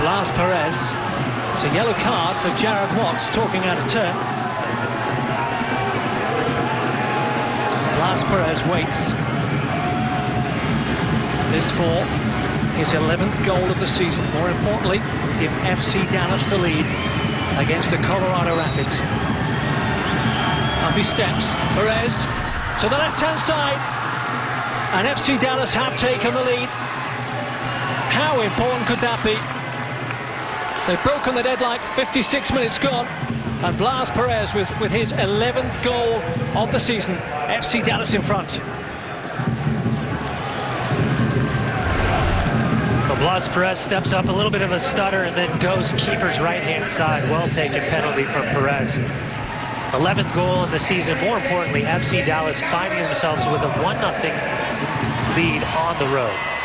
Blas Perez. It's a yellow card for Jared Watts talking out of turn. Blas Perez waits. This for his 11th goal of the season. More importantly, give FC Dallas the lead against the Colorado Rapids. Up he steps. Perez to the left-hand side. And FC Dallas have taken the lead. How important could that be? They've broken the deadlock, 56 minutes gone. And Blas Perez with, with his 11th goal of the season. FC Dallas in front. Well, Blas Perez steps up a little bit of a stutter and then goes keeper's right-hand side. Well taken penalty from Perez. 11th goal in the season. More importantly, FC Dallas finding themselves with a 1-0 lead on the road.